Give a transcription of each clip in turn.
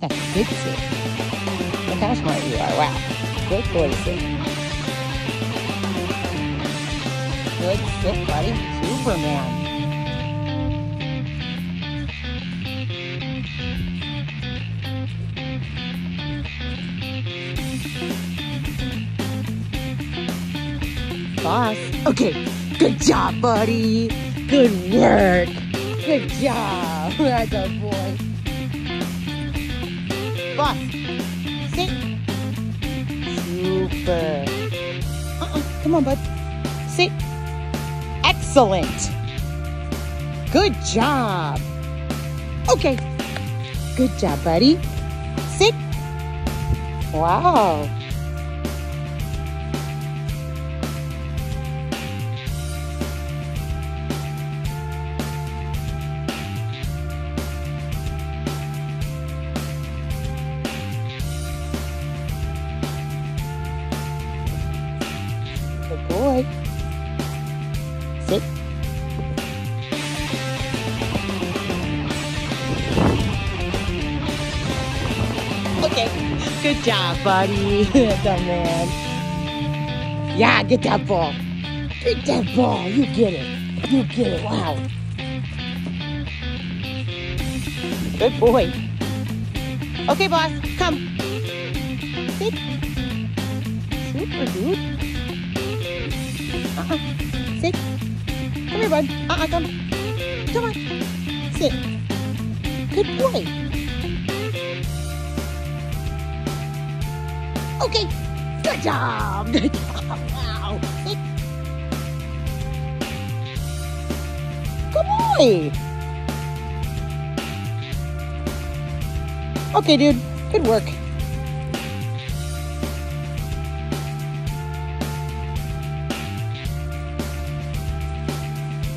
That's good sit. Look how smart you are. Wow. Good boy sit. Good sit, buddy. Superman. Boss. Okay. Good job, buddy. Good work. Good job. That's a boy. Boss. Sit. Super. Uh-uh. Come on, bud. Sit. Excellent. Good job. Okay. Good job, buddy. Sit. Wow. Good boy. Sit. Okay. Good job, buddy. Done, man. Yeah, get that ball. Get that ball. You get it. You get it. Wow. Good boy. Okay, boss. Come. Sit. Super, dude. Uh-uh. Sit. Come here, bud. Uh-uh, come. Come on. Sit. Good boy. Okay. Good job. Good job. Wow. Sit. Good boy. Okay, dude. Good work.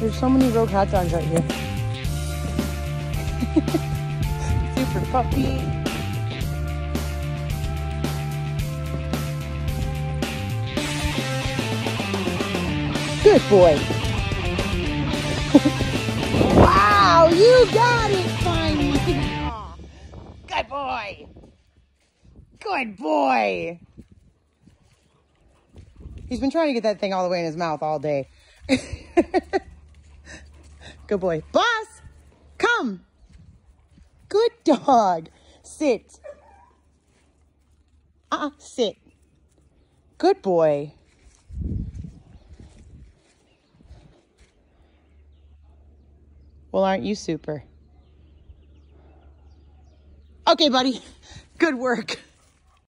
There's so many rogue hot dogs out here. Super puppy. Good boy. wow, you got it finally. Good boy. Good boy. He's been trying to get that thing all the way in his mouth all day. Good boy. Boss, come. Good dog. Sit. Uh-uh, sit. Good boy. Well, aren't you super? Okay, buddy. Good work.